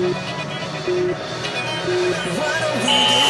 Why don't we